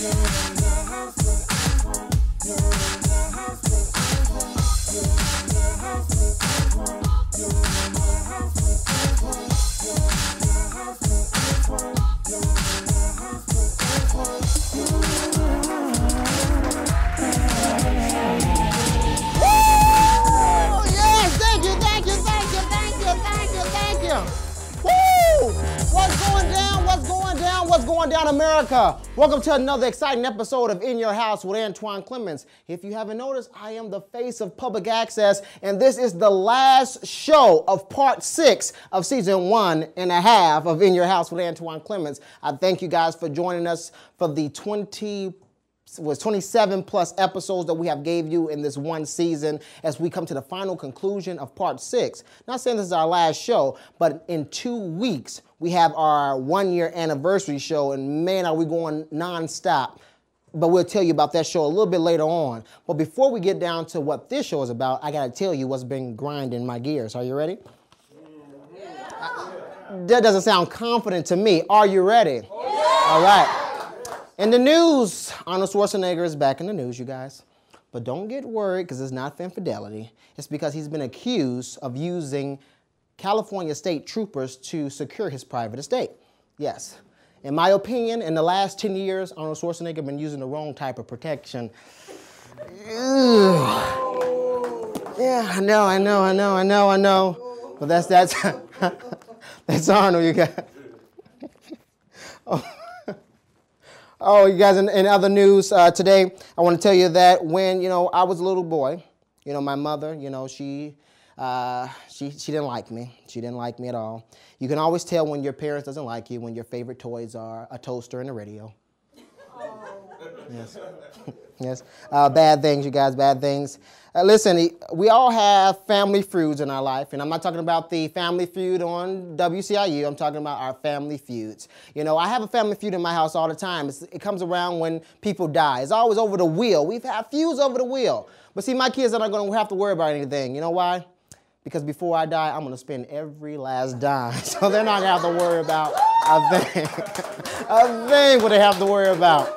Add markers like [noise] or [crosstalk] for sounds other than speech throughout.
Oh, What's going down? What's going down, America? Welcome to another exciting episode of In Your House with Antoine Clemens. If you haven't noticed, I am the face of public access, and this is the last show of part six of season one and a half of In Your House with Antoine Clemens. I thank you guys for joining us for the 20 was 27 plus episodes that we have gave you in this one season as we come to the final conclusion of part six. Not saying this is our last show, but in two weeks we have our one year anniversary show, and man, are we going nonstop. But we'll tell you about that show a little bit later on. But before we get down to what this show is about, I gotta tell you what's been grinding my gears. Are you ready? That doesn't sound confident to me. Are you ready? All right. In the news, Arnold Schwarzenegger is back in the news, you guys. But don't get worried because it's not for infidelity. It's because he's been accused of using California state troopers to secure his private estate. Yes. In my opinion, in the last 10 years, Arnold Schwarzenegger has been using the wrong type of protection. Yeah, I know, I know, I know, I know, I know. But that's that's [laughs] that's Arnold, you guys. [laughs] Oh, you guys, in, in other news uh, today, I want to tell you that when, you know, I was a little boy, you know, my mother, you know, she, uh, she, she didn't like me. She didn't like me at all. You can always tell when your parents doesn't like you when your favorite toys are a toaster and a radio. Yes. [laughs] yes. Uh, bad things, you guys, bad things. Uh, listen, we all have family feuds in our life, and I'm not talking about the family feud on WCIU. I'm talking about our family feuds. You know, I have a family feud in my house all the time. It's, it comes around when people die. It's always over the wheel. We've had feuds over the wheel. But see, my kids are not going to have to worry about anything. You know why? Because before I die, I'm going to spend every last dime. [laughs] So they're not going to have to worry about a thing. [laughs] a thing what they have to worry about.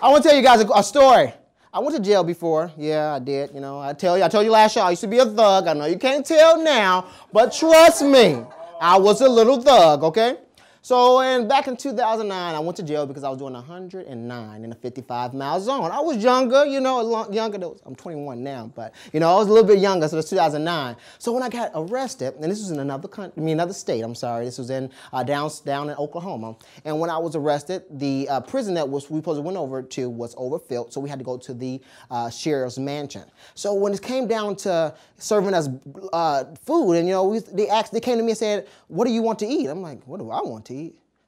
I want to tell you guys a, a, story. I went to jail before. Yeah, I did. You know, I tell you, I told you last show, I used to be a thug. I know you can't tell now, but trust me, I was a little thug, okay? So, and back in 2009, I went to jail because I was doing 109 in a 55 mile zone. I was younger, you know, younger. I'm 21 now, but you know, I was a little bit younger, so it was 2009. So when I got arrested, and this was in another country, I mean, another state. I'm sorry, this was in uh, down down in Oklahoma. And when I was arrested, the uh, prison that was we supposed to went over to was overfilled, so we had to go to the uh, sheriff's mansion. So when it came down to serving us uh, food, and you know, we, they asked, they came to me and said, "What do you want to eat?" I'm like, "What do I want to eat?"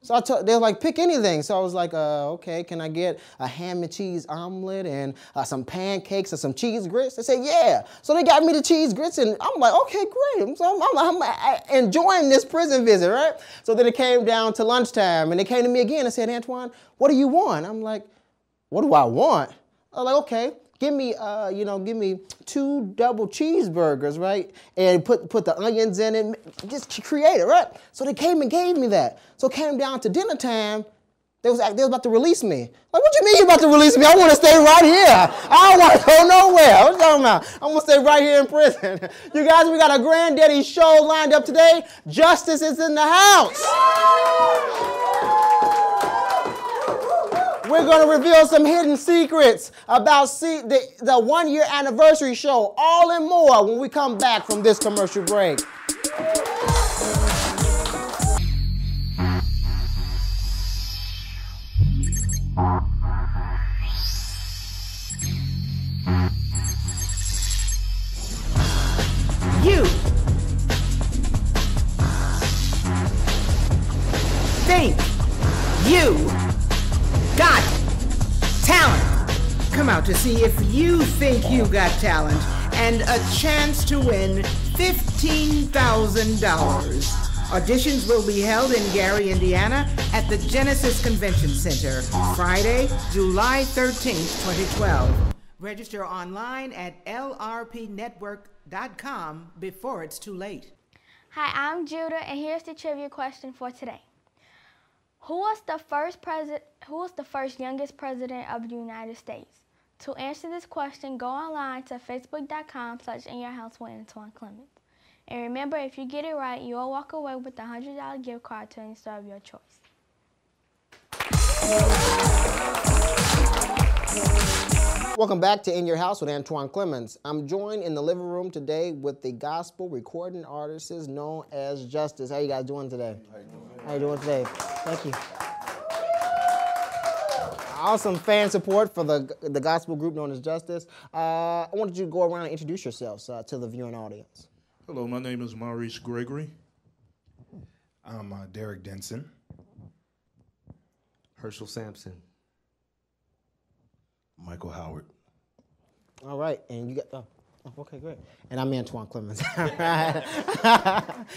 So I told, they were like, pick anything. So I was like, uh, okay, can I get a ham and cheese omelet and uh, some pancakes and some cheese grits? They said, yeah. So they got me the cheese grits and I'm like, okay, great. So I'm, I'm, I'm enjoying this prison visit, right? So then it came down to lunchtime and they came to me again and said, Antoine, what do you want? I'm like, what do I want? I'm like, okay, give me, uh, you know, give me two double cheeseburgers, right? And put put the onions in it, just create it, right? So they came and gave me that. So it came down to dinner time. They was, they was about to release me. Like, what you mean you about to release me? I want to stay right here. I don't want to go nowhere. What you talking about? I'm going to stay right here in prison. [laughs] You guys, we got a granddaddy show lined up today. Justice is in the house. We're going to reveal some hidden secrets about see, the, the one year anniversary show, all and more when we come back from this commercial break. You out to see if you think you got talent and a chance to win $15,000. Auditions will be held in Gary, Indiana at the Genesis Convention Center Friday, July 13th, 2012. Register online at lrpnetwork.com before it's too late. Hi, I'm Judah, and here's the trivia question for today. Who was the first president? Who was the first youngest president of the United States? To answer this question, go online to facebook.com slash in your house with Antoine Clemens. And remember, if you get it right, you'll walk away with a $100 gift card to any store of your choice. Welcome back to In Your House with Antoine Clemens. I'm joined in the living room today with the gospel recording artist known as Justice. How you guys doing today? How you doing, How you doing today? Thank you. Awesome fan support for the the gospel group known as Justice. Uh, I wanted you to go around and introduce yourselves uh, to the viewing audience. Hello, my name is Maurice Gregory. I'm uh, Derek Denson. Herschel Sampson. Michael Howard. All right, and you got. Oh. Oh, okay, great. And I'm Antoine Clemens. [laughs] All right,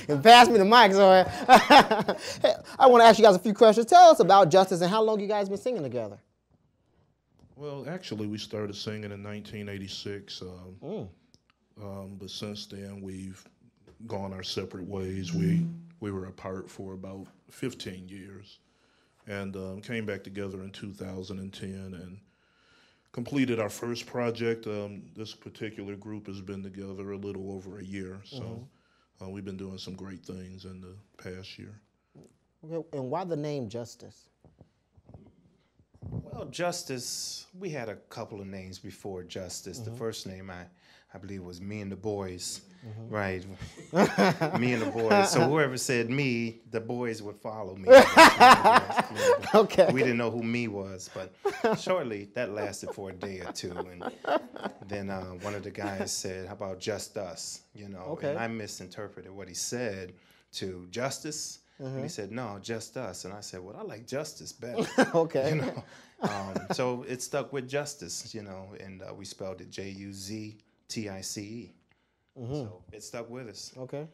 and pass me the mic, so [laughs] I want to ask you guys a few questions. Tell us about Justice and how long you guys been singing together. Well, actually, we started singing in 1986, um, mm. um, but since then we've gone our separate ways. We we were apart for about 15 years, and um, came back together in 2010 and completed our first project. Um, this particular group has been together a little over a year, so mm-hmm. uh, we've been doing some great things in the past year. Okay, and why the name Justice? Well, Justice, we had a couple of names before Justice. Mm-hmm. The first name I, I believe was Me and the Boys. Mm-hmm. Right. [laughs] me and the boys. So [laughs] whoever said me, the boys would follow me. [laughs] okay. We didn't know who me was, but shortly that lasted for a day or two. And then uh, one of the guys said, How about just us? You know, okay. and I misinterpreted what he said to justice. And he mm-hmm. said, No, just us. And I said, Well, I like justice better. okay. You know? Um, so it stuck with justice, you know, and uh, we spelled it J U Z T I C E. Mm-hmm. So it stuck with us. Okay.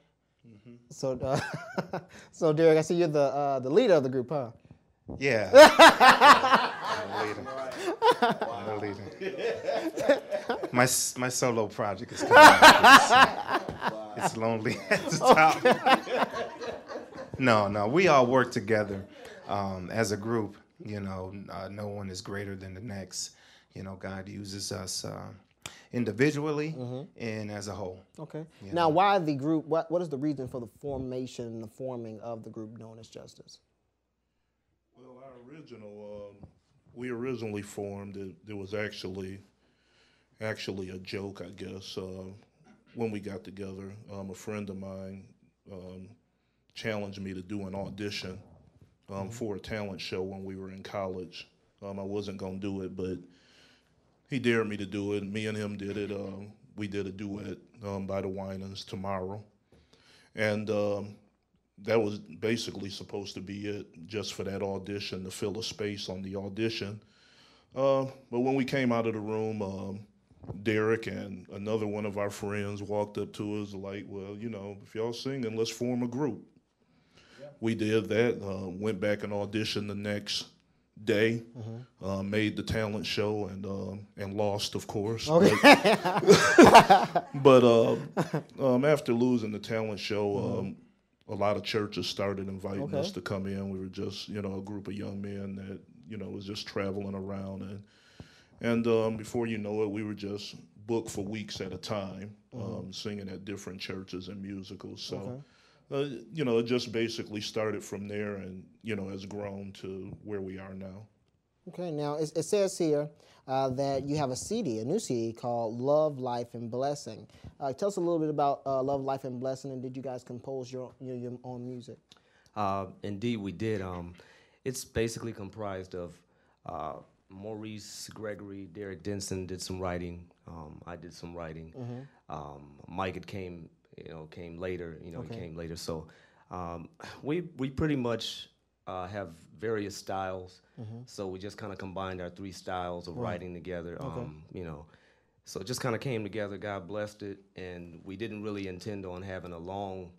Mm-hmm. So, uh, [laughs] so Derek, I see you're the uh, the leader of the group, huh? Yeah. [laughs] I'm the leader. I'm the leader. My my solo project is coming. Out. It's, it's lonely [laughs] at the top. Okay. no, no, we all work together um, as a group. You know, uh, no one is greater than the next. You know, God uses us. Uh, individually mm-hmm. and as a whole. Okay. Now, know? why the group? What What is the reason for the formation the forming of the group known as Justice? Well, our original, um, we originally formed. It, it, was actually, actually a joke, I guess. Uh, when we got together, um, a friend of mine um, challenged me to do an audition mm-hmm. for a talent show when we were in college. Um, I wasn't gonna do it, but he dared me to do it. Me and him did it. Um, we did a duet um, by the Winans tomorrow, and um, that was basically supposed to be it, just for that audition to fill a space on the audition. Uh, but when we came out of the room, um, Derek and another one of our friends walked up to us like, "Well, you know, if y'all singing, let's form a group." We did that. Uh, went back and auditioned the next day. Mm-hmm. Uh, made the talent show and uh, and lost, of course. Okay. But, [laughs] but uh, um, after losing the talent show, mm-hmm. um, a lot of churches started inviting okay. us to come in. We were just you know a group of young men that you know was just traveling around and and um, before you know it, we were just booked for weeks at a time, mm-hmm. Um, singing at different churches and musicals. So. Okay uh, you know, it just basically started from there and, you know, has grown to where we are now. Okay, now it, it says here uh, that you have a CD, a new CD called Love, Life, and Blessing. Uh, tell us a little bit about uh, Love, Life, and Blessing, and did you guys compose your, your, your own music? Uh, indeed, we did. Um, it's basically comprised of uh, Maurice Gregory, Derek Denson did some writing. Um, I did some writing. Mm-hmm. Um, Mike it came you know, came later. You know, okay. he came later. So um, we we pretty much uh, have various styles. Mm-hmm. So we just kind of combined our three styles of right. writing together. Okay. Um, you know, so it just kind of came together. God blessed it, and we didn't really intend on having a long,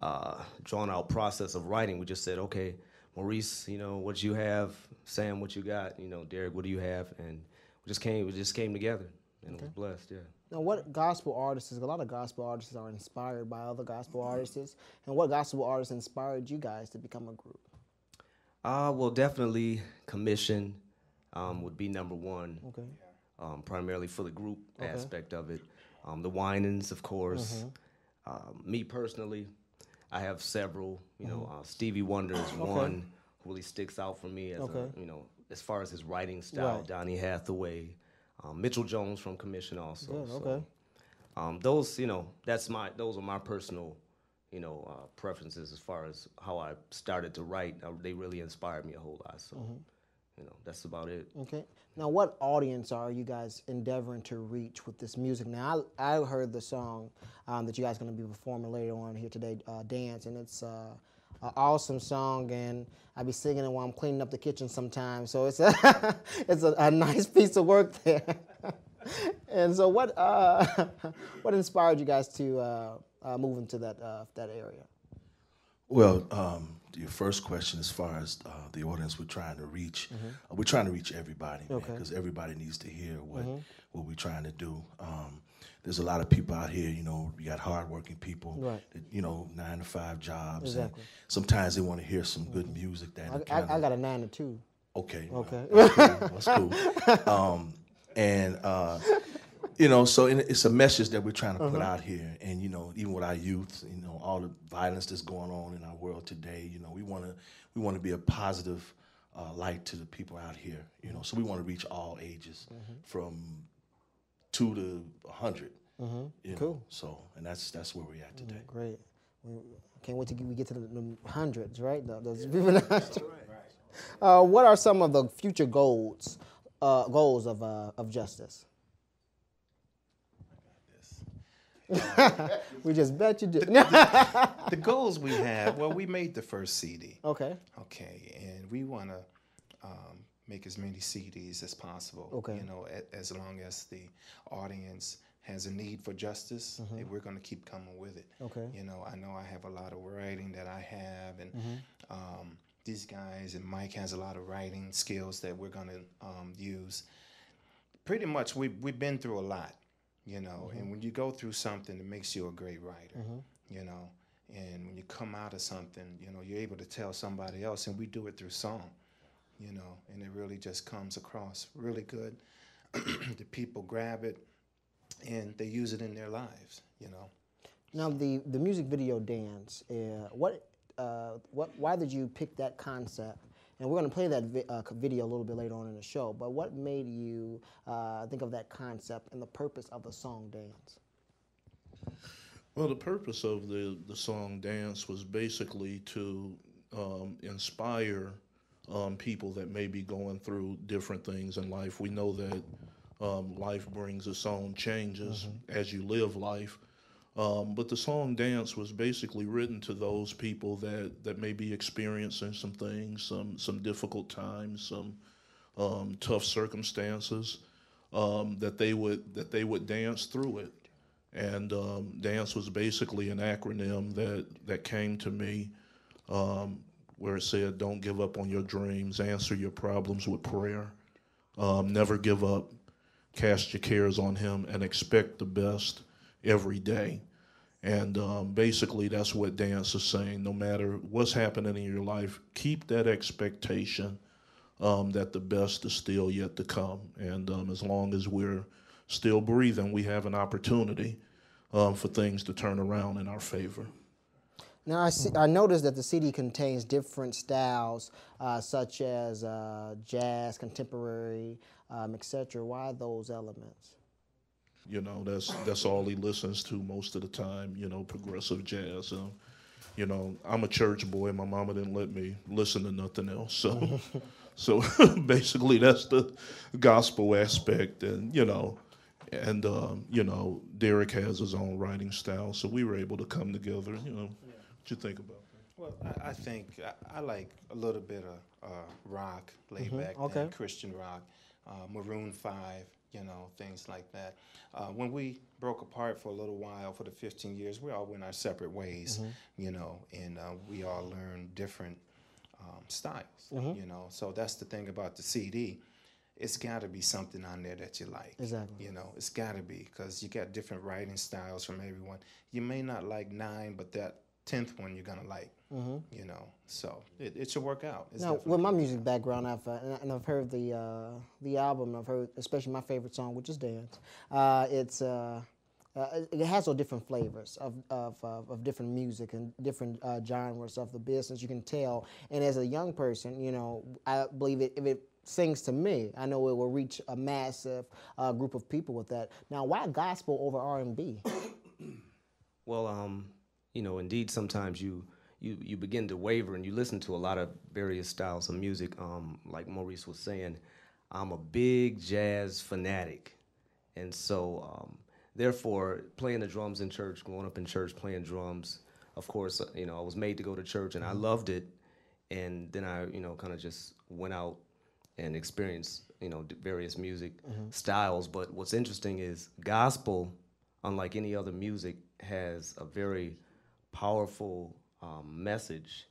uh, drawn out process of writing. We just said, okay, Maurice, you know, what you have, Sam, what you got, you know, Derek, what do you have, and we just came. We just came together, and okay. it was blessed. Yeah. Now, what gospel artists, a lot of gospel artists are inspired by other gospel artists, and what gospel artists inspired you guys to become a group? Uh, well, definitely commission um, would be number one. Okay. Um, primarily for the group aspect of it. Um, the Winans, of course. Mm-hmm. Um, me personally, I have several. You know, Mm-hmm. uh, Stevie Wonder is one who really sticks out for me as Okay. a, you know, as far as his writing style. Right. Donny Hathaway, um, Mitchell Jones from Commission also. Good, so, okay. um, those, you know, that's my those are my personal, you know, uh, preferences as far as how I started to write. Uh, they really inspired me a whole lot. So, Mm-hmm. you know, that's about it. Okay. Now, what audience are you guys endeavoring to reach with this music? Now, I, I heard the song um, that you guys are going to be performing later on here today, uh, "Dance," and it's uh, an awesome song, and I be singing it while I'm cleaning up the kitchen sometimes. So it's a [laughs] it's a, a nice piece of work there. [laughs] and so, what uh, [laughs] what inspired you guys to uh, uh, move into that uh, that area? Well, um, your first question, as far as uh, the audience we're trying to reach, uh, we're trying to reach everybody, Mm-hmm. Okay. Mm-hmm. because everybody needs to hear what what we're trying to do. Um, there's a lot of people out here, you know, you got hardworking people, Right. that, you know, nine to five jobs, Exactly. and sometimes they want to hear some good music. That I, I, I got a nine to two. Okay. well, Okay. That's cool. That's cool. [laughs] Um, and uh, you know, so it's a message that we're trying to put out here, and you know, even with our youth, you know, all the violence that's going on in our world today, you know, we want to we want to be a positive uh, light to the people out here, you know. So we want to reach all ages, from two to a 100 You know? Cool. So, and that's that's where we're at today. Great. We can't wait to get, we get to the, the hundreds, right? The- Those the hundreds. Uh, what are some of the future goals uh, goals of uh, of justice? [laughs] we just bet you do. The goals we have, well, we made the first CD. okay. Okay, and we want to um, make as many CDs as possible. Okay. You know, a, as long as the audience has a need for justice, eh, we're going to keep coming with it. Mm-hmm. Okay. Mm-hmm. You know, I know I have a lot of writing that I have, and um, these guys and Mike has a lot of writing skills that we're going to um, use. Pretty much, we we've been through a lot. You know, Mm-hmm. and when you go through something, it makes you a great writer. You know, and when you come out of something, you know, you're able to tell somebody else, and we do it through song, you know, and it really just comes across really good. [clears throat] the people grab it, and they use it in their lives, you know. Now the the music video dance. Uh, what uh, what? Why did you pick that concept? And we're going to play that vi- uh, video a little bit later on in the show. But what made you uh, think of that concept and the purpose of the song dance? Well, the purpose of the, the song Dance was basically to um, inspire um, people that may be going through different things in life. We know that um, life brings its own changes as you live life. Um, but the song Dance was basically written to those people that, that may be experiencing some things, some, some difficult times, some um, tough circumstances, um, that they would that they would dance through it and um, dance was basically an acronym that that came to me um, where it said don't give up on your dreams. Answer your problems with prayer. Um, never give up. Cast your cares on him and expect the best every day. And um, basically that's what dance is saying. No matter what's happening in your life keep that expectation um, that the best is still yet to come. And um, as long as we're still breathing, we have an opportunity um, for things to turn around in our favor. Now I see, I noticed that the CD contains different styles, uh, such as uh, jazz, contemporary, um, etc. Why those elements? You know, that's that's all he listens to most of the time. You know, progressive jazz. Um, you know, I'm a church boy. My mama didn't let me listen to nothing else. So, [laughs] so [laughs] basically, that's the gospel aspect, and you know, and um, you know, Derek has his own writing style. So we were able to come together. You know, you think about that? Well, I, I think I, I like a little bit of uh, rock, laid back, okay. Christian rock, uh, Maroon Five, you know, things like that. Uh, when we broke apart for a little while, for the 15 years, we all went our separate ways, you know, and uh, we all learned different um, styles, you know. So that's the thing about the CD. It's got to be something on there that you like. Exactly. You know, it's got to be because you got different writing styles from everyone. You may not like nine, but that tenth one you're gonna like. You know, so it, it should work out. It's Now, with my music background, I've uh, and I- and I've heard the uh, the album. I've heard, especially my favorite song, which is "Dance." Uh, it's uh, uh, it has all different flavors of of, of, of different music and different uh, genres of the business. You can tell. And as a young person, you know, I believe it if it sings to me, I know it will reach a massive uh, group of people with that. Now, why gospel over R and B? [coughs] Well, um, you know, indeed, sometimes you you you begin to waver, and you listen to a lot of various styles of music. Um, like Maurice was saying, I'm a big jazz fanatic, and so um, therefore, playing the drums in church, growing up in church, playing drums. Of course, uh, you know, I was made to go to church, and I loved it. And then I, you know, kind of just went out and experienced, you know, d- various music styles. But what's interesting is gospel, unlike any other music, has a very powerful um, message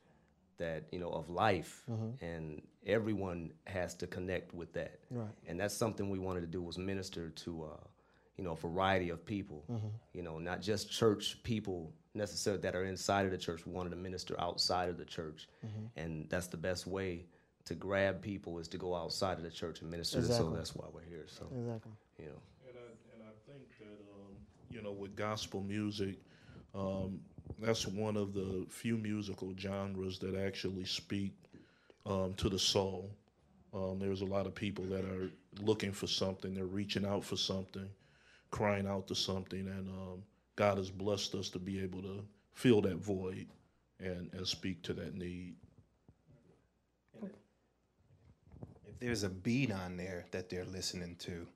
that you know of life, and everyone has to connect with that. Right. And that's something we wanted to do was minister to, uh, you know, a variety of people. You know, not just church people necessarily that are inside of the church. We wanted to minister outside of the church, and that's the best way to grab people is to go outside of the church and minister. to- So that's why we're here. So Exactly. you know. And I, and I think that, um, you know, with gospel music, um, that's one of the few musical genres that actually speak um, to the soul. Um, there's a lot of people that are looking for something, they're reaching out for something, crying out to something, and um, God has blessed us to be able to fill that void and, and speak to that need. if there's a beat on there that they're listening to,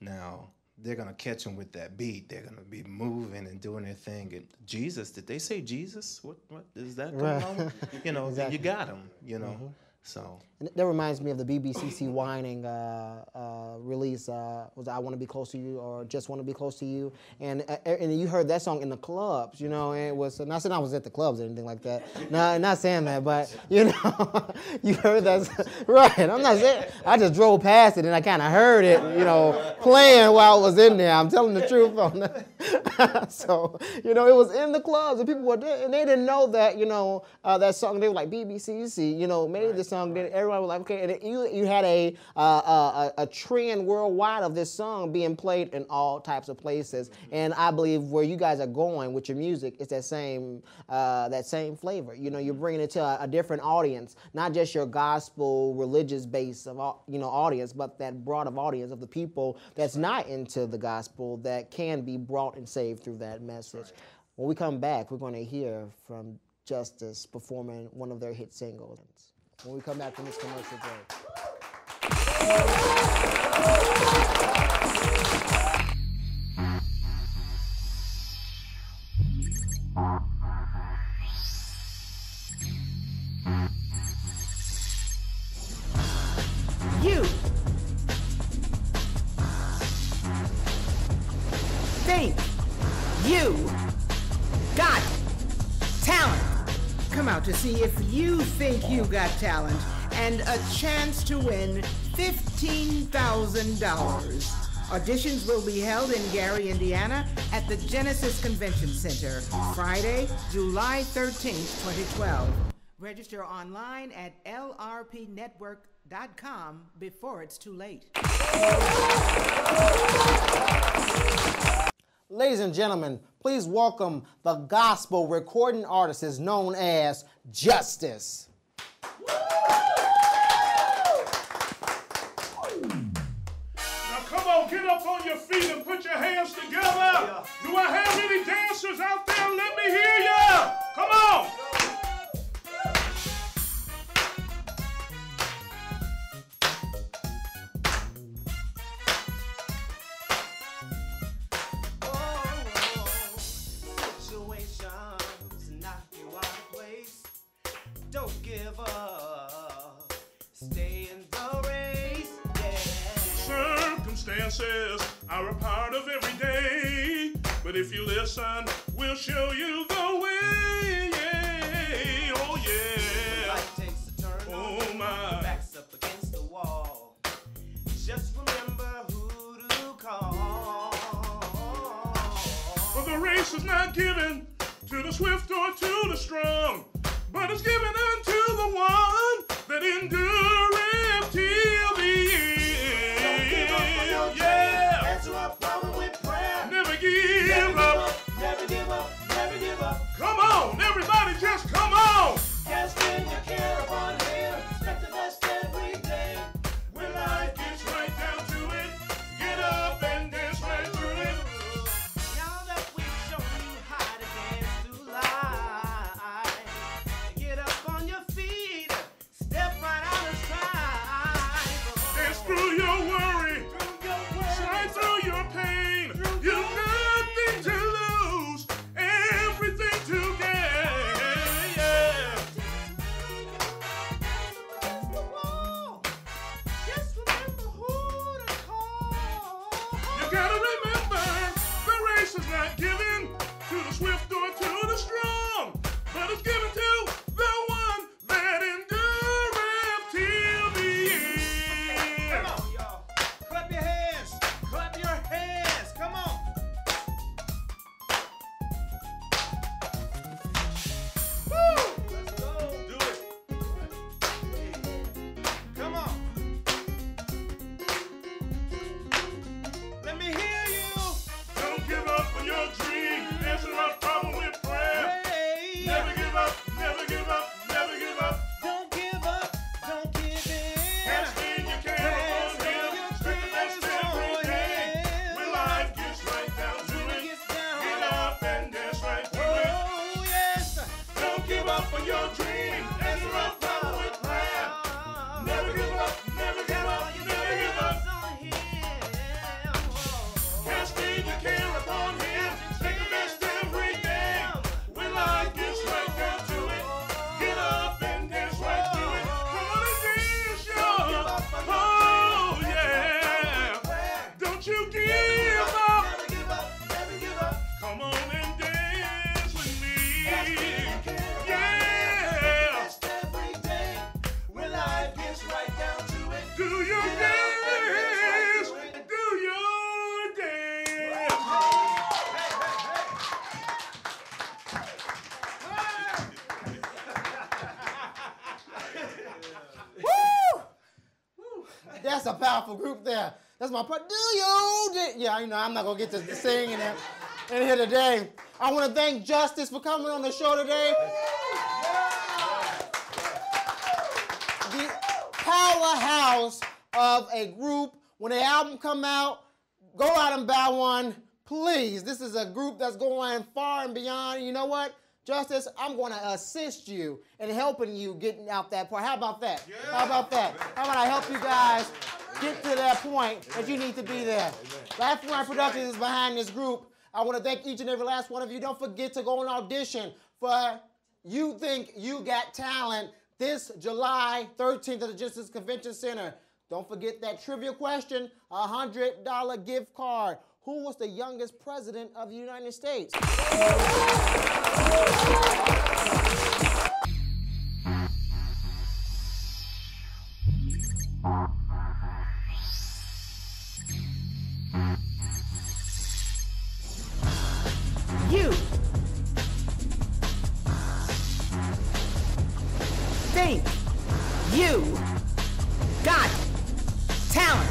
now they're gonna catch them with that beat. They're gonna be moving and doing their thing. And Jesus, did they say Jesus? What what is that Right. You know, Exactly. you got them. You know, mm-hmm. So And that reminds me of the BeBe CeCe Winans uh, uh, release. Uh, was I want to be close to you or just want to be close to you? And uh, and you heard that song in the clubs, you know. And it was not saying I was at the clubs or anything like that. No, not saying that, but you know, [laughs] you heard that right. I'm not saying I just drove past it and I kind of heard it, you know, playing while I was in there. I'm telling the truth on that. [laughs] so you know, it was in the clubs and people were there and they didn't know that you know uh, that song. They were like BBCC, you know, made this song. Then everyone was like, okay, and you you had a, uh, a a trend worldwide of this song being played in all types of places. And I believe where you guys are going with your music is that same uh, that same flavor. You know, you're bringing it to a, a different audience, not just your gospel religious base of au- you know audience, but that broad of audience of the people that's not into the gospel that can be brought and saved through that message. When we come back, we're going to hear from Justice performing one of their hit singles. When we come back from this commercial break. To see if you think you got talent and a chance to win $15,000. Auditions will be held in Gary, Indiana at the Genesis Convention Center Friday, July 13th, 2012. Register online at lrpnetwork.com before it's too late. Ladies and gentlemen, please welcome the gospel recording artist is known as Justice. Now come on, get up on your feet and put your hands together. Do I have any dancers out there? Let me hear ya. Come on. Do you? Yeah, you know, I'm not gonna get to sing in, in here today. I want to thank Justice for coming on the show today. The powerhouse of a group. When the album come out, go out and buy one, please. This is a group that's going far and beyond. You know what? Justice, I'm going to assist you in helping you getting out that part. How about that? How about that? How about I help you guys get to that point that you need to be there? Life One Productions is behind this group. I want to thank each and every last one of you. Don't forget to go and audition for You Think You Got Talent this July 13th at the Justice Convention Center. Don't forget that trivia question, a $100 gift card. Who was the youngest president of the United States? You. Think. You. Got talent.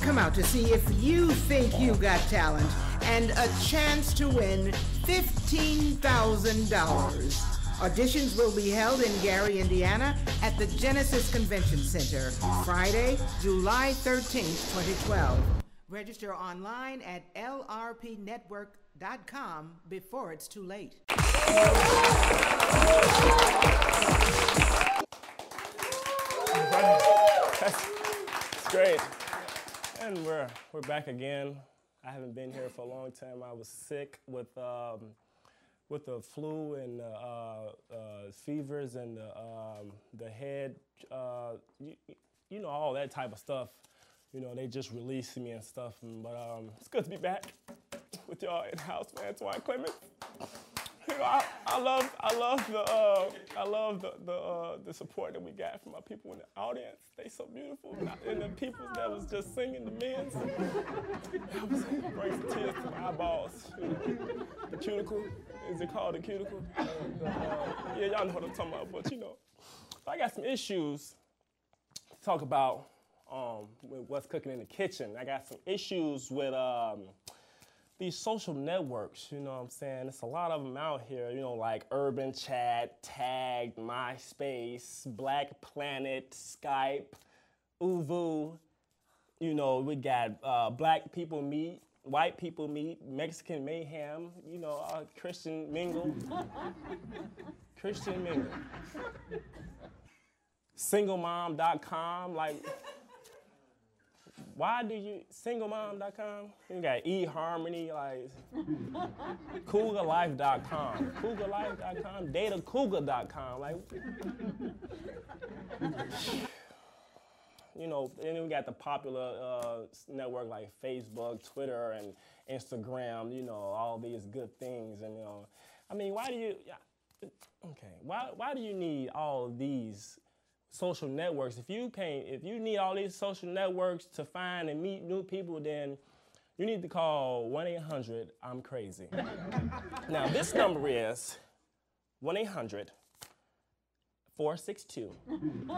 Come out to see if you think you got talent and a chance to win $15,000. Auditions will be held in Gary, Indiana at the Genesis Convention Center Friday, July 13th, 2012. Register online at lrpnetwork.com before it's too late. It's great. And we're we're back again. I haven't been here for a long time. I was sick with um, with the flu and the uh, uh, fevers and the um, the head. Uh, you, you know all that type of stuff. You know they just released me and stuff. But um, it's good to be back [laughs] with y'all in house, man. Clemens. You know, I, I love, I love the, uh, I love the the, uh, the support that we got from our people in the audience. They so beautiful, and the people that was just singing the men's. That was brings the tears to my eyeballs. The cuticle, is it called the cuticle? Uh, uh, yeah, y'all know what I'm talking about. But you know, I got some issues to talk about um, with what's cooking in the kitchen. I got some issues with. Um, these social networks, you know what I'm saying? It's a lot of them out here, you know, like Urban Chat, Tagged, MySpace, Black Planet, Skype, ooVoo. You know, we got uh, Black People Meet, White People Meet, Mexican Mayhem, you know, uh, Christian Mingle. [laughs] Christian Mingle. Singlemom.com, like, why do you singlemom.com? You got eHarmony, like cougarlife.com, cougarlife.com, datacougar.com, like you know, and then we got the popular uh, network like Facebook, Twitter, and Instagram. You know, all these good things, and you know, I mean, why do you? Okay, why why do you need all these social networks? If you can't, if you need all these social networks to find and meet new people, then you need to call 1 800 I'm crazy. [laughs] now, this number is 1 800 462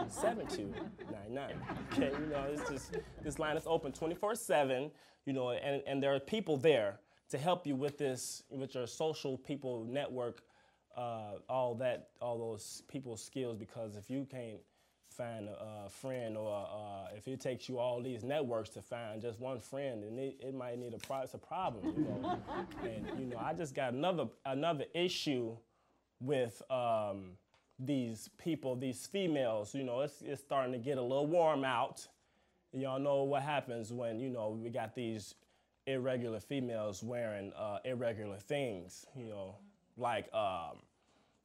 7299. Okay, you know, it's just, this line is open 24 7, you know, and, and there are people there to help you with this, with your social people network, uh, all that, all those people's skills, because if you can't find a, a friend or uh, if it takes you all these networks to find just one friend, and it, it might need a, pro- it's a problem, you know. [laughs] and, you know, I just got another, another issue with, um, these people, these females, you know, it's, it's starting to get a little warm out. Y'all know what happens when, you know, we got these irregular females wearing uh, irregular things, you know, like um,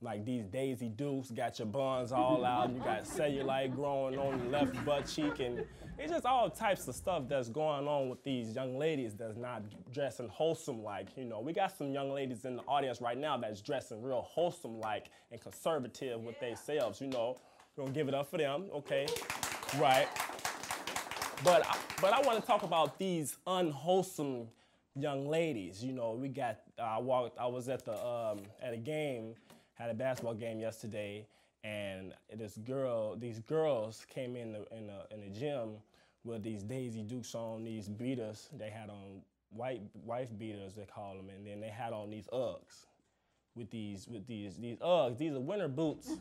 like these Daisy Dukes, got your buns all out, you got cellulite growing on your left butt cheek, and it's just all types of stuff that's going on with these young ladies that's not dressing wholesome like. You know, we got some young ladies in the audience right now that's dressing real wholesome like and conservative with themselves. You know, we're gonna give it up for them, okay? Right. But I- but I want to talk about these unwholesome young ladies. You know, we got I walked. I was at the um, at a game, had a basketball game yesterday, and this girl, these girls came in the in the in the gym with these Daisy Dukes on, these beaters. They had on white wife beaters they call them, and then they had on these Uggs with these with these these Uggs. These are winter boots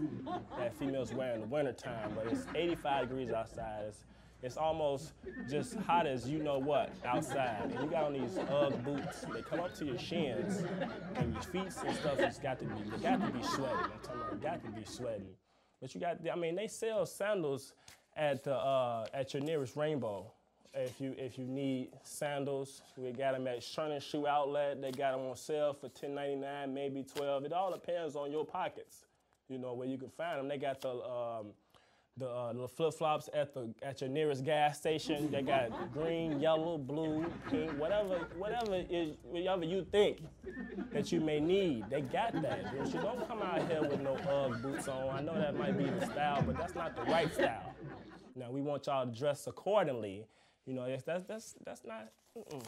that females wear in the winter time, but it's 85 degrees outside. It's, it's almost just hot as you know what outside. And you got on these Ugg boots. They come up to your shins, and your feet and stuff has got to be they got to be sweating. I'm talking about got to be sweating. But you got I mean they sell sandals at the uh, at your nearest Rainbow. If you if you need sandals, we got them at Sherman Shoe Outlet. They got them on sale for $10.99, maybe 12. It all depends on your pockets. You know where you can find them. They got the um, the, uh, flip flops at the at your nearest gas station. They got green, yellow, blue, pink, whatever whatever is whatever you think that you may need. They got that. You don't come out here with no UGG boots on. I know that might be the style, but that's not the right style. Now we want y'all to dress accordingly. You know, that's that's that's, not. Mm-mm.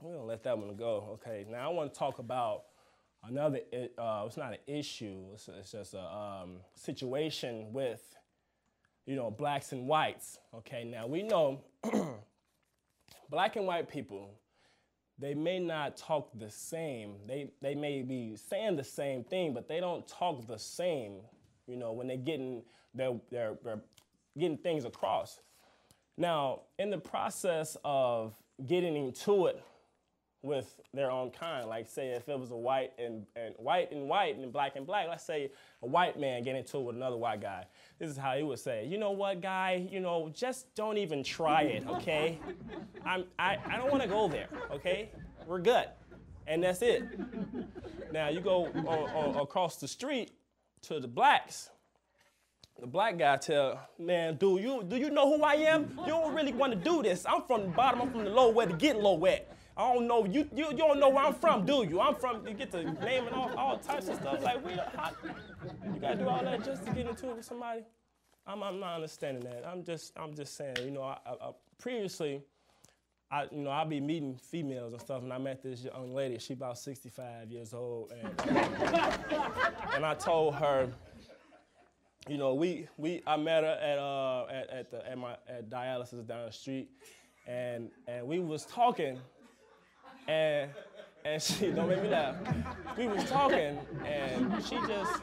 We're gonna let that one go. Okay. Now I want to talk about another. Uh, it's not an issue. It's, it's just a um, situation with, you know, blacks and whites. Okay. Now we know [clears throat] black and white people. They may not talk the same. They they may be saying the same thing, but they don't talk the same. You know, when they're getting they're, they're, they're getting things across. Now, in the process of getting into it with their own kind, like say if it was a white and, and white and white and black and black, let's say a white man getting into it with another white guy. This is how he would say, you know what, guy, you know, just don't even try it, okay? I'm, I, I don't want to go there, okay? We're good. And that's it. Now you go across the street to the blacks, the black guy tell, man, do you do you know who I am? You don't really want to do this. I'm from the bottom, I'm from the low where to get low at. I don't know. You, you you don't know where I'm from, do you? I'm from. You get to naming all, all types of stuff. Like we, how, you gotta do all that just to get into it with somebody. I'm, I'm not understanding that. I'm just I'm just saying. You know, I, I previously, I you know I be meeting females and stuff, and I met this young lady. She about 65 years old, and and I told her you know, we we I met her at uh at, at the at my at dialysis down the street, and and we was talking, and and she don't make me laugh. We was talking, and she just,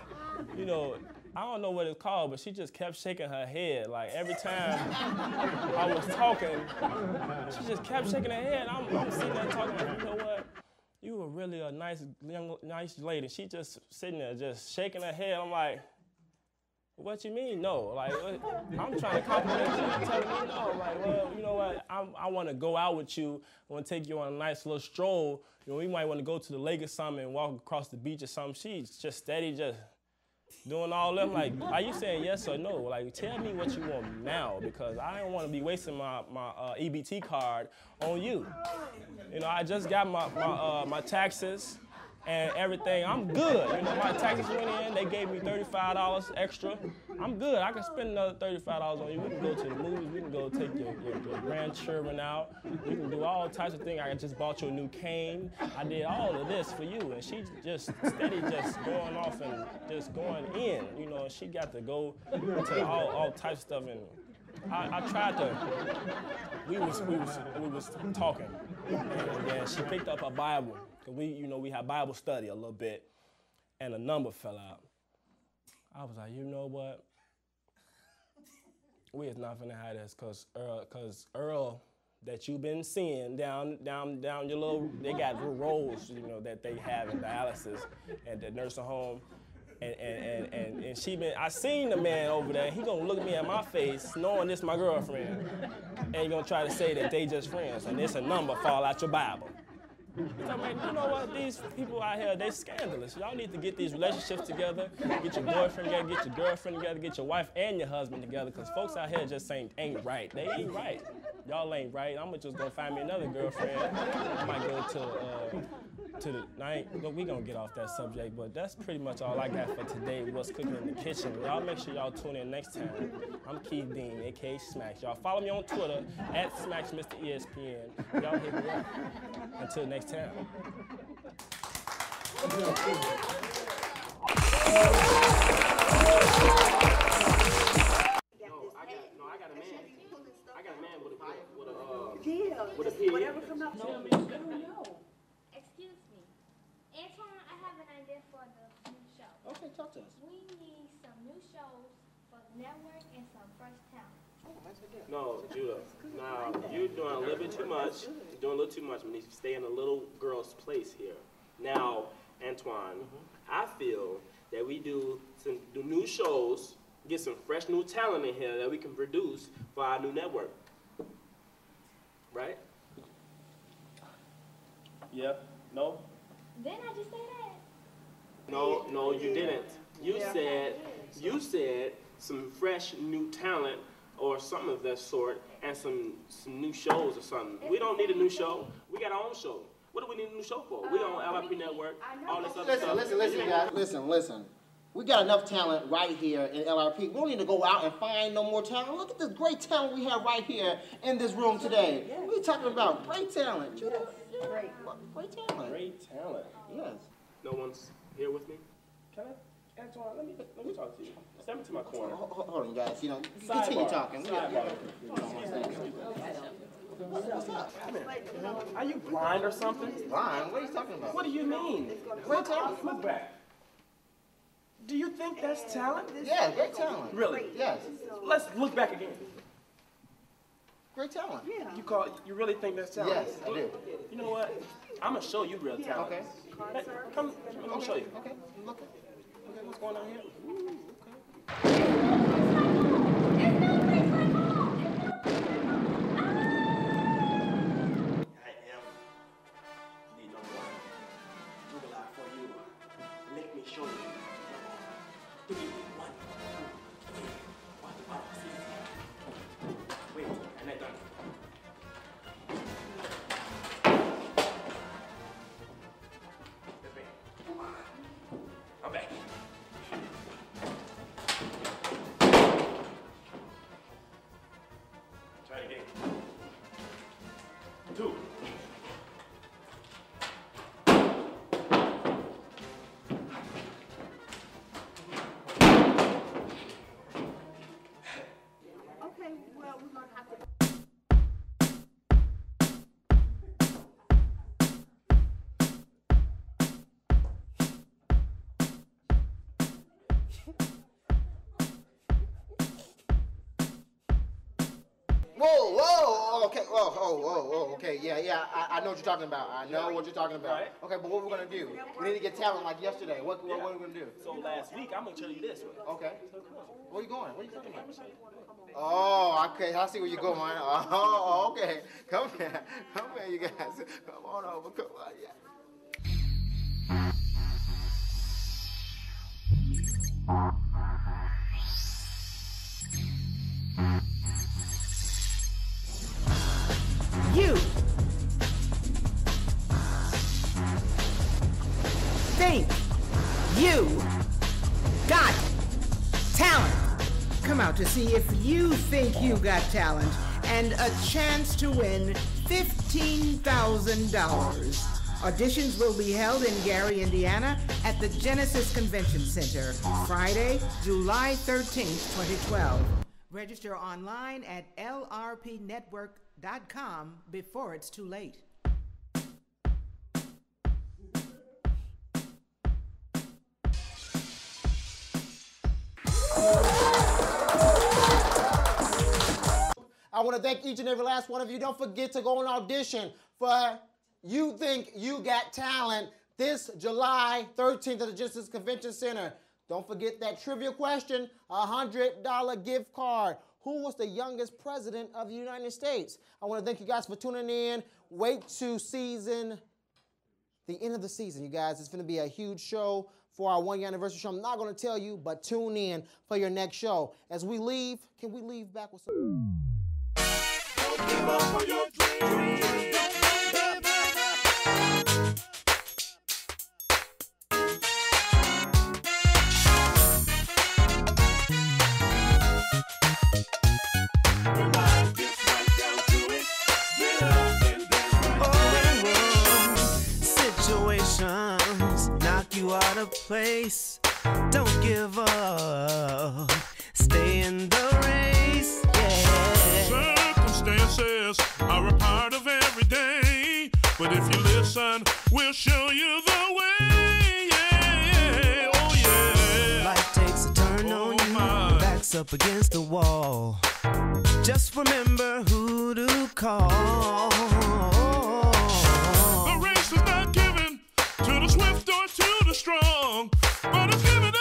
you know, I don't know what it's called, but she just kept shaking her head like every time I was talking, she just kept shaking her head. I'm, I'm sitting there talking, you know what? You were really a nice young nice lady. She just sitting there just shaking her head. I'm like. What you mean no? Like I'm trying to compliment you, you telling me no. Like well, you know what? I'm, I want to go out with you. I want to take you on a nice little stroll. You know, we might want to go to the lake or something and walk across the beach or something. She's just steady, just doing all that. I'm like, are you saying yes or no? Like, tell me what you want now because I don't want to be wasting my my uh, EBT card on you. You know, I just got my my uh, my taxes and everything. I'm good. You know, my taxes went in. They gave me $35 extra. I'm good. I can spend another $35 on you. We can go to the movies. We can go take your, your, your grandchildren out. We can do all types of things. I just bought you a new cane. I did all of this for you. And she just steady just going off and just going in. You know, she got to go into all, all types of stuff. And I, I tried to, we was, we was, we was talking. And then she picked up a Bible. Cause we, you know, we had Bible study a little bit, and a number fell out. I was like, you know what? We is not gonna have this, cause Earl, cause Earl, that you've been seeing down, down, down your little, they got little roles, you know, that they have in dialysis at the nursing home. And, and, and, and, and she been, I seen the man over there, he gonna look me in my face, knowing this my girlfriend, and he gonna try to say that they just friends, and it's a number fall out your Bible. So, man, you know what? These people out here, they scandalous. Y'all need to get these relationships together. Get your boyfriend together, get your girlfriend together, get your wife and your husband together. Because folks out here just ain't, ain't right. They ain't right. Y'all ain't right. I'm just to find me another girlfriend. I might go to, uh, to the, I ain't, we going to get off that subject, but that's pretty much all I got for today. What's cooking in the kitchen. Y'all make sure y'all tune in next time. I'm Keith Dean, aka Smacks. Y'all follow me on Twitter at Smacks Mr. ESPN. Y'all hit me up. Until next time. I got a man with a with a uh, with a pig. Whatever comes up. Tell me. Let me know. Excuse me. Antoine, I have an idea for the new show. Okay, talk to us. We need some new shows for the network and some fresh talent. No, Judah. Now you're doing a little bit too much. You're doing a little too much. We need to stay in a little girl's place here. Now, Antoine, mm-hmm. I feel that we do some do new shows, get some fresh new talent in here that we can produce for our new network. Right? Yep. No. Didn't I just say that? No, no, you didn't. You said you said some fresh new talent or something of that sort, and some some new shows or something. We don't need a new show. We got our own show. What do we need a new show for? We on uh, LRP Network, all this other Listen, stuff. listen, listen, listen, guys. Listen, listen. We got enough talent right here in LRP. We don't need to go out and find no more talent. Look at this great talent we have right here in this room today. We're talking about? Great talent. Judah. Great. Great talent. Great talent. Yes. No one's here with me. Can I, Antoine? Let me let me talk to you. Step into my corner. Hold, hold- hold on, guys. You know, continue Sidebar. talking. We got- Sidebar. Are you blind or something? Blind? What are you talking about? What do you mean? Great talent. Look back. Do you think that's talent? Yeah, great talent. Really? Yes. Let's look back again. Great talent. Yeah. You call you really think that's talent? Yes, I do. You know what? I'm gonna show you real talent. Okay. Hey, come, let me show you. Okay. I'm looking. Okay, what's going on here? I am the number one juggler for you. Let me show you. Whoa, whoa, okay, whoa, whoa, whoa, whoa, okay, yeah, yeah, I, I know what you're talking about. I know what you're talking about. Okay, but what we're gonna do? We need to get talent like yesterday. What, what, what are we gonna do? So last week, I'm gonna tell you this. Okay. Where you going? Where you talking about? Oh, okay, I see where you're going. [laughs] Oh, okay. Come here, come here, you guys. Come on over, come on, yeah. See if you think you got talent and a chance to win $15,000. Auditions will be held in Gary, Indiana at the Genesis Convention Center Friday, July 13th, 2012. Register online at lrpnetwork.com before it's too late. I want to thank each and every last one of you. Don't forget to go and audition for You Think You Got Talent this July 13th at the Genesis Convention Center. Don't forget that trivia question, a $100 gift card. Who was the youngest president of the United States? I want to thank you guys for tuning in. Wait to season, the end of the season, you guys. It's going to be a huge show for our one year anniversary show. I'm not going to tell you, but tune in for your next show. As we leave, can we leave back with some? Situations knock you out of place. Don't give up. Stay in the race. Yeah. Are a part of every day. But if you listen, we'll show you the way. Yeah, yeah, oh yeah. Life takes a turn oh, on you. Backs up against the wall. Just remember who to call. The race is not given to the swift or to the strong, but it's given